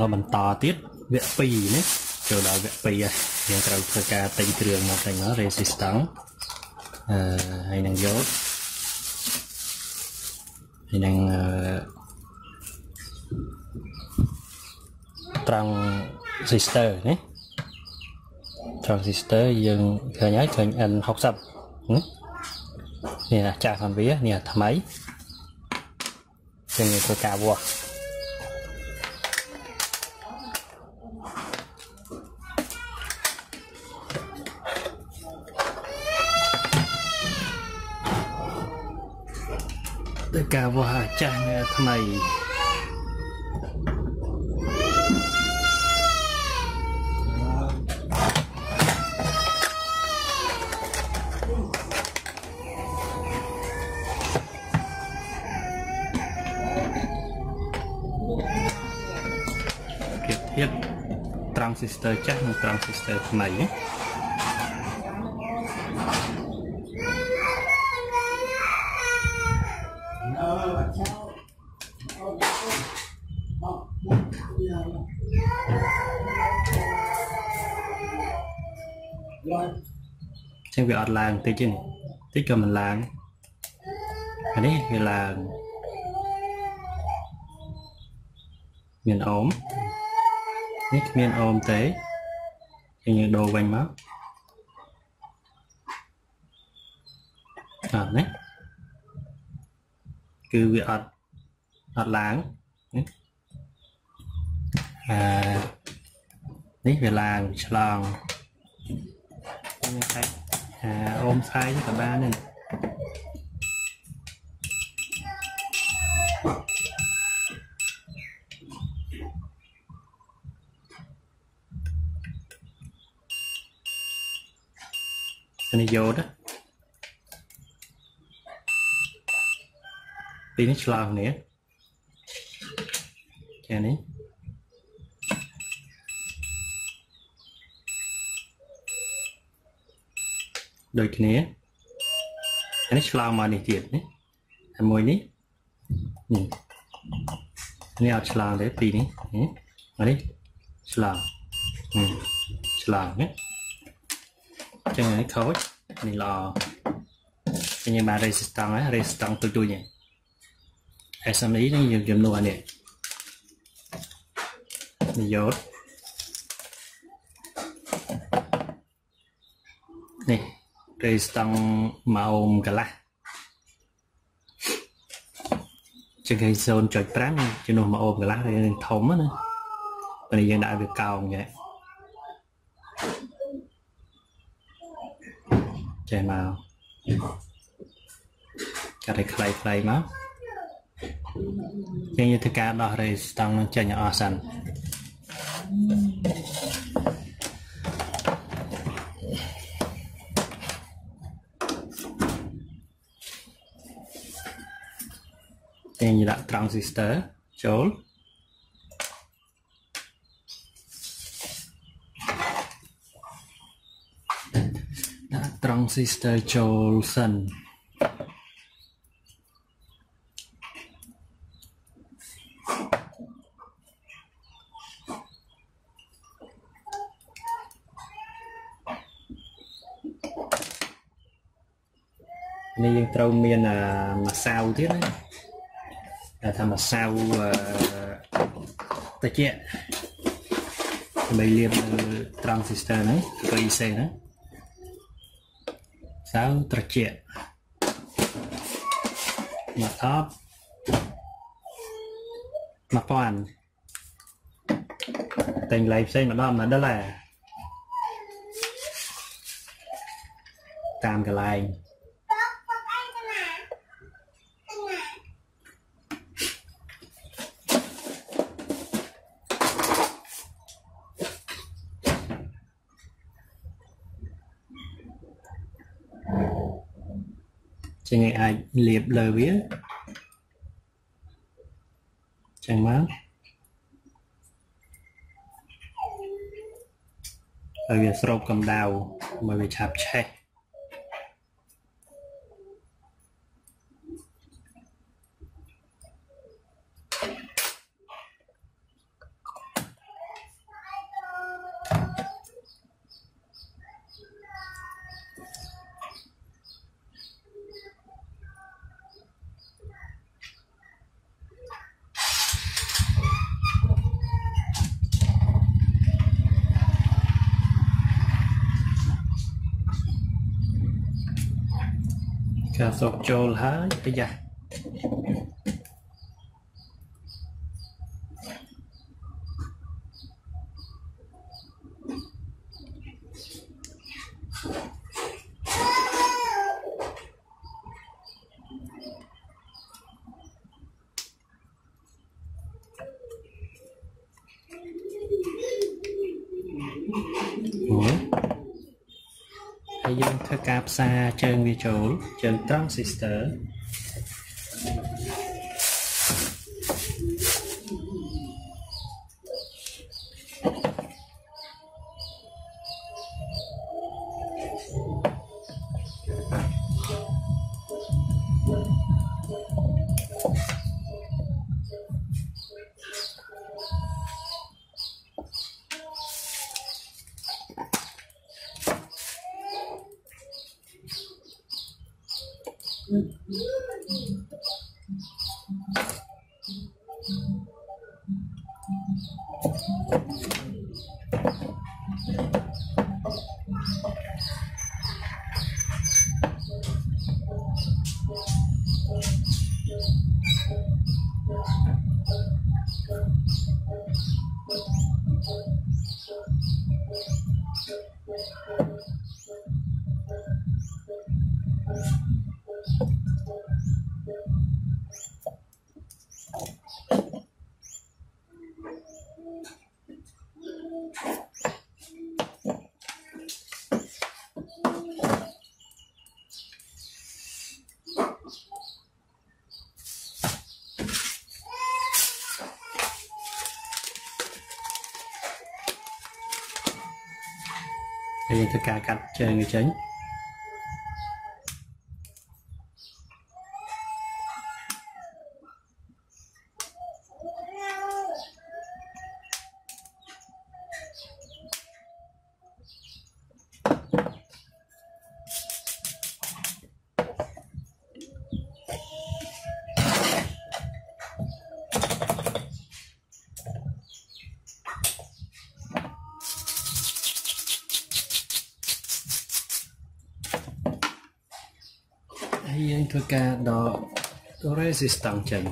ឡូវបន្តទៀតវគ្គ2នេះចូលដល់វគ្គ2ហើយយើងត្រូវធ្វើការទិញគ្រឿងមកតែមក resistance អឺហើយនឹងយកហើយនឹងអឺត្រង់ sister នេះ transistor យើងឃើញហើយឃើញ N60 នេះចាស់ខាងវានេះថ្មីយើងធ្វើការវាស់ វើការវាស់ចាស់ថ្មីៀប transistor ចាស់និង transistor ថ្មីណាចឹងវាអត់ឡើងតិចទេតិចក៏មិន ឡើងអានេះវាឡើងមានអូមនេះគ្មានអូមទេយើងយើងដូរវិញមកអត់ណាគឺវាអត់អត់ឡើងអឺ នេះវាឡើងឆ្លងនេះតែអូមផ្សាយក៏បានដែរនេះយោតពីនេះឆ្លោះគ្នាចានេះ ដូចគ្នានេះឆ្លោះមកនេះទៀតនេះហើយមួយនេះនេះនេះអត់ឆ្លោះទេពីរនេះនេះឆ្លោះឆ្លោះនេះចឹងហើយខូចនេះល្អខ្ញុំបាន resistance ហើយ resistance ទុយទុយនេះ SME នេះយើងជំនួសអានេះនិយោតនេះ resistance មកអូមកន្លះចឹងគេ0.5ជំនួសមកអូមកន្លះវាធំណាពេលយើងដាក់វាកោងចឹងចេះមកកាត់ឲ្យខ្លីខ្លីមកយើងយកធ្វើការដោះរេស្តង់នឹងចេញអស់សិន យើងដាក់ transistor ចូល transistor ចូលសិននេះយើងត្រូវមានម្សៅទៀតណា តែថាម្សៅតិចដើម្បីលាបលើ transistor ហ្នឹងទៅ IC ហ្នឹងសៅត្រជាក់មកថប់មកពាន់តែងឡៃផ្សេងម្ដងមិនដឹងដែរតាមកន្លែង ចឹងឯងអាចលាបលើវាចឹងមកហើយវាស្រូបកម្ដៅមកវាឆាប់ឆេះ ការសោកចូលហើយប្រយ័ត្នមួយ ហើយយើងធ្វើការផ្សារជើងវាចូលជើង transistor ហើយយើងធ្វើការកាត់ជើងវា ហើយយើងធ្វើការដក resistance ចេញ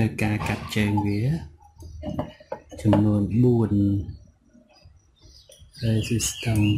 ធ្វើការកាត់ជើងវាចំនួន4 resistance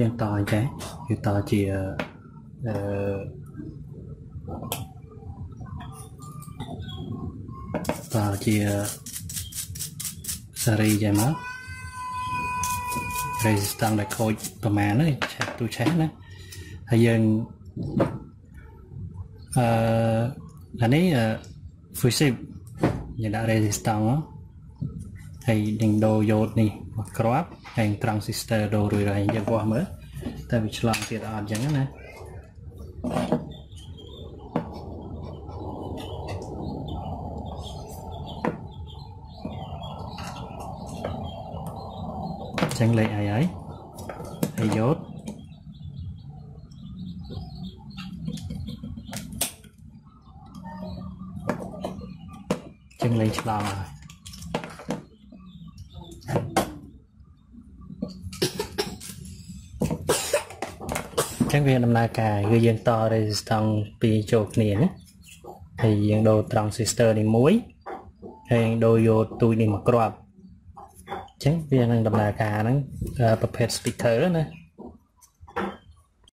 យើងរួចរាល់យើងតអញ្ចឹងគឺតជាអឺតជាសេរីចឹងមក resistance ដែលខូចប្រមាណហ្នឹងឆេះទូឆេះណាហើយយើងអឺអានេះ fusible យើងដាក់ resistance មកហើយនឹងដូរយ៉ូតនេះមកគ្រាប់ហើយ transistor ដូររួយហើយយើងវាស់មើលតែវាឆ្លងទៀតអត់អញ្ចឹងណាចឹងលេខអីហើយហើយយ៉ូតចឹងលេខឆ្លងហើយ ចឹងវាដំណើរការគឺយើងត resistance ពីរចូលគ្នាណាហើយយើងដូរ transistor នេះមួយហើយដូរយកទូចនេះមកគ្រាប់ចឹងវានឹងដំណើរការហ្នឹងប្រភេទ speaker ណា